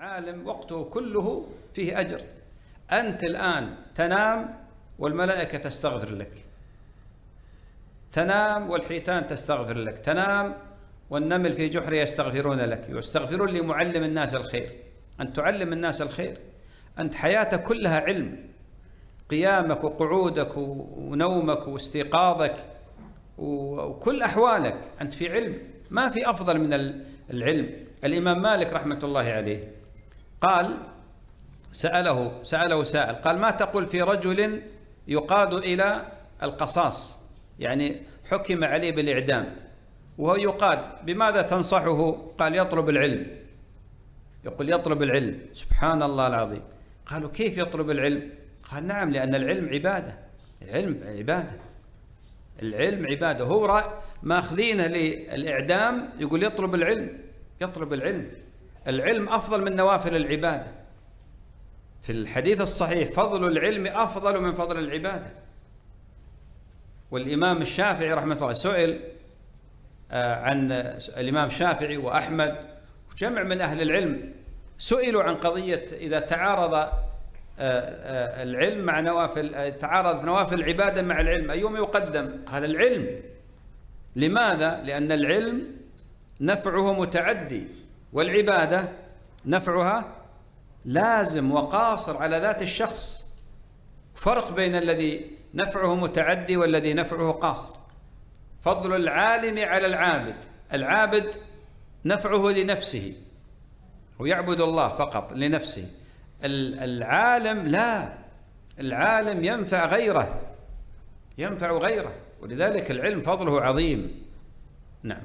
العالم وقته كله فيه أجر. أنت الآن تنام والملائكة تستغفر لك. تنام والحيتان تستغفر لك. تنام والنمل في جحر يستغفرون لك. يستغفرون لمعلم الناس الخير. أن تعلم الناس الخير. أنت حياتك كلها علم. قيامك وقعودك ونومك واستيقاظك وكل أحوالك. أنت في علم. ما في أفضل من العلم. الإمام مالك رحمة الله عليه قال سأله سأله سائل قال ما تقول في رجل يقاد إلى القصاص؟ يعني حكم عليه بالإعدام. وهو يقاد بماذا تنصحه؟ قال يطلب العلم. يقول يطلب العلم. سبحان الله العظيم. قالوا كيف يطلب العلم؟ قال نعم لأن العلم عبادة العلم عبادة العلم عبادة. هو ماخذينه للإعدام يقول يطلب العلم يطلب العلم. العلم أفضل من نوافل العبادة. في الحديث الصحيح فضل العلم أفضل من فضل العبادة. والإمام الشافعي رحمة الله سئل آه، عن الإمام الشافعي وأحمد وجمع من أهل العلم سئلوا عن قضية إذا تعارض آه، آه، العلم مع نوافل تعارض نوافل العبادة مع العلم أيهما يقدم؟ قال العلم. لماذا؟ لأن العلم نفعه متعدي. والعبادة نفعها لازم وقاصر على ذات الشخص. فرق بين الذي نفعه متعدي والذي نفعه قاصر. فضل العالم على العابد. العابد نفعه لنفسه ويعبد الله فقط لنفسه. العالم لا. العالم ينفع غيره ينفع غيره. ولذلك العلم فضله عظيم. نعم.